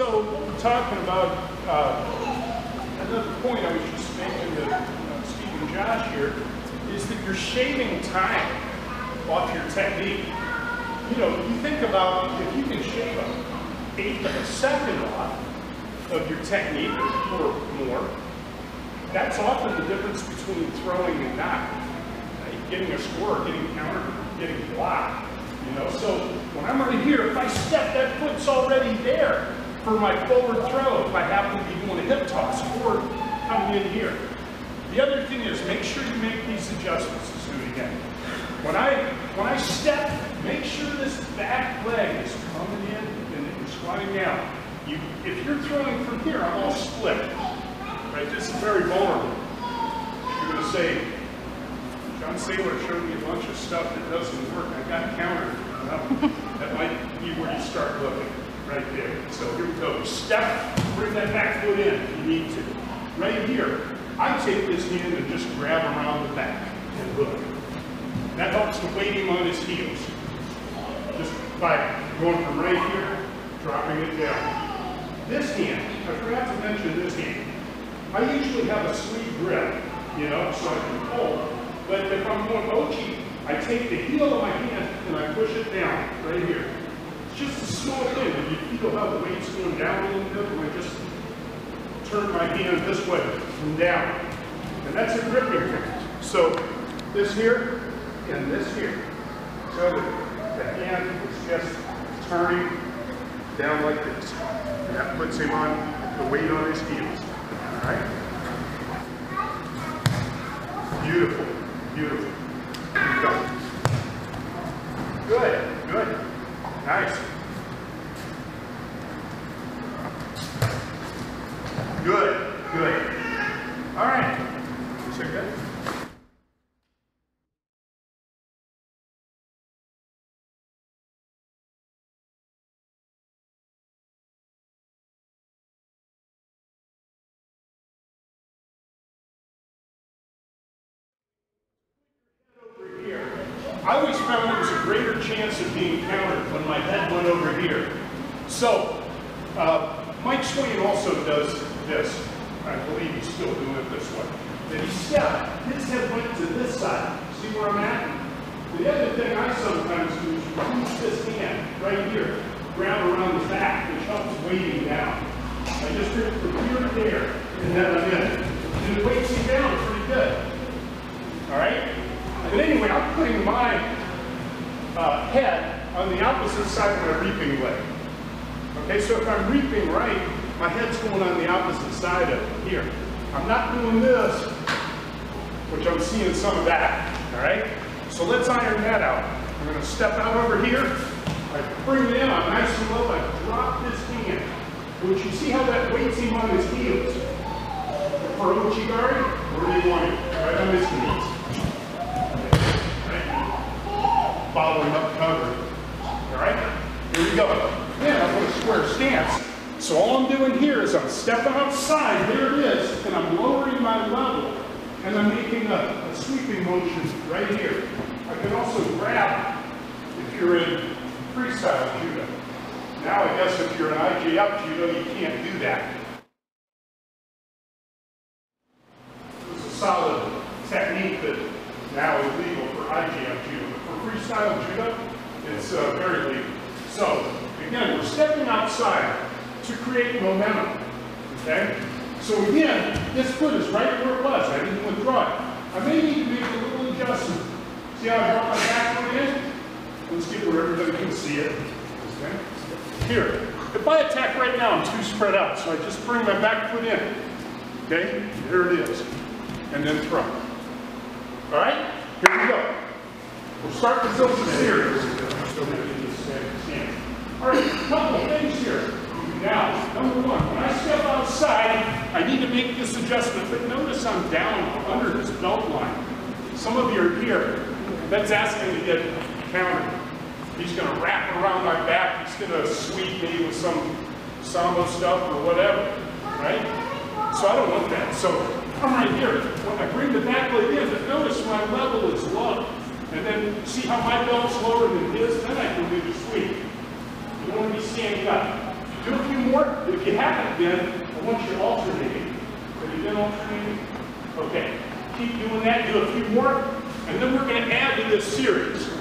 so talking about, uh, another point I was just making to uh, Josh here, is that you're shaving time off your technique. You know, you think about if you can shave an eighth of a second off of your technique or more, that's often the difference between throwing and not. Right? Getting a score, getting countered, getting blocked. You know, so when I'm right here, if I step, that foot's already there for my forward throw if I happen to be doing a hip toss or coming in here. The other thing is make sure you make these adjustments. Let's do it again. When I when I step, make sure this back leg is coming in and you're squatting down. You, if you're throwing from here, I'm all split. Right? This is very vulnerable. You're going to say, John Saylor showed me a bunch of stuff that doesn't work. I've got countered. Well, that might be where you start looking right there. So here we go. Step, bring that back foot in if you need to. Right here, I take this hand and just grab around the back and hook. That helps to weight him on his heels. Just by going from right here, dropping it down. This hand, I forgot to mention this hand. I usually have a sleeve grip, you know, so I can pull. But if I'm going ouchi, I take the heel of my hand and I push it down right here. Just a small thing. If you feel how the weight's going down a little bit, when I just turn my hand this way and down. And that's a gripping thing. So this here and this here. So the hand is just turning down like this. And that puts him on the weight on his heels. All right? Beautiful, beautiful. Go. Good, good. Nice. Good, good. All right. Is that good? I always found there was a greater chance of being countered when my head went over here. So, uh, Mike Swain also does this. I believe he's still doing it this way. Then he stepped, his head went to this side. See where I'm at? The other thing I sometimes do is reach this hand right here, grab around the back, which helps weighting down. I just do it from here to there, and then I'm in. And it weights me down pretty good. All right? But anyway, I'm putting my uh, head on the opposite side of my reaping leg. Okay, so if I'm reaping right, my head's going on the opposite side of it here. I'm not doing this, which I'm seeing some of that, all right? So let's iron that out. I'm gonna step out over here, I bring it in, I'm nice and low, I drop this hand. Which you see how that weights him on his heels. For Uchigari, where do you want it? Right on his heels. Following up cover. All right? Here we go. Then I put a square stance. So all I'm doing here is I'm stepping outside, there it is, and I'm lowering my level, and I'm making a, a sweeping motion right here. I can also grab if you're in freestyle judo. Now I guess if you're an IJF judo, you can't do that. It's a solid technique that now is legal for IJF judo. For freestyle judo, it's uh, very legal. So again, we're stepping outside to create momentum. Okay? So again, this foot is right where it was. I didn't withdraw it. I may need to make a little adjustment. See how I brought my back foot in? Let's get where everybody can see it. Okay? Here. If I attack right now, I'm too spread out, so I just bring my back foot in. Okay? There it is. And then throw. All right? Here we go. We'll start to build the series. All right, a couple of things here. Now, number one, when I step outside, I need to make this adjustment, but notice I'm down under this belt line. Some of you are here. That's asking to get countered. He's going to wrap around my back. He's going to sweep me with some sambo stuff or whatever, right? So I don't want that. So I'm right here. When I bring the back leg in, but notice my level is low. And then see how my belt's lower than his? Then I can do the sweep. You want to be standing up. Do a few more. If you haven't been, I want you alternating. Have you been alternating? Okay. Keep doing that. Do a few more. And then we're going to add to this series.